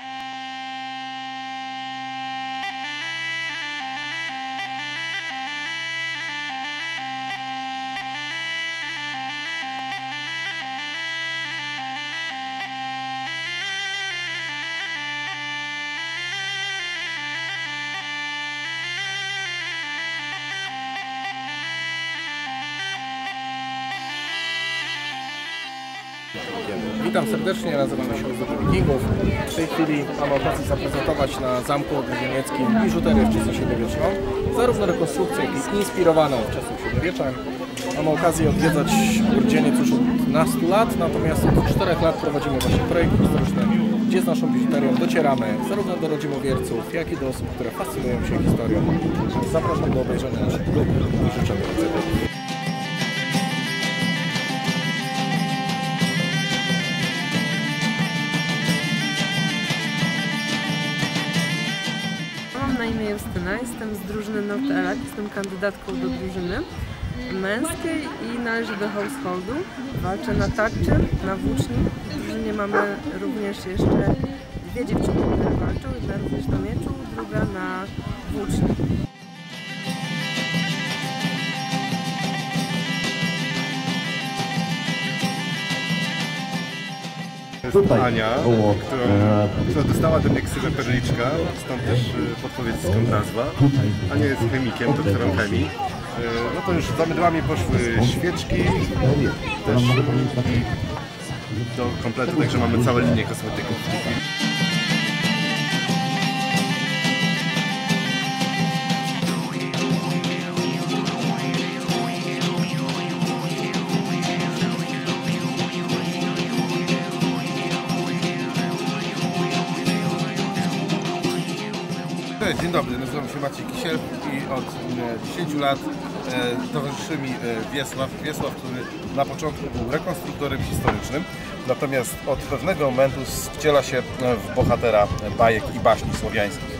you Witam serdecznie, nazywamy się Ozdobny Wikingów. W tej chwili mamy okazję zaprezentować na Zamku Niemieckim biżuterię wczesnośredniowieczną, zarówno rekonstrukcję, jak i inspirowaną wczesnym średniowieczem. Mamy okazję odwiedzać Grudzieniec już od nastu lat, natomiast od czterech lat prowadzimy właśnie projekt historyczny, gdzie z naszą biżuterią docieramy zarówno do rodzimowierców, jak i do osób, które fascynują się historią. Zapraszam do obejrzenia naszych grup i życzę miłego Mam na imię Justyna, jestem z drużyny Nortelak, jestem kandydatką do drużyny męskiej i należę do householdu. Walczę na tarczy, na włóczni. W drużynie mamy również jeszcze dwie dziewczyny, które walczą. Jedna również na mieczu, druga na włóczni. To jest Ania, którą, która dostała ten ksywę perliczka, stąd też y, podpowiedź skąd nazwa. Ania jest chemikiem, doktorem chemii. Y, No to już za mydłami poszły świeczki, też do kompletu, także mamy całe linię kosmetyków Cześć, dzień dobry, nazywam się Maciej Kisiel i od e, 10 lat e, towarzyszy mi e, Wiesław. Wiesław, który na początku był rekonstruktorem historycznym, natomiast od pewnego momentu wciela się e, w bohatera bajek i baśni słowiańskich.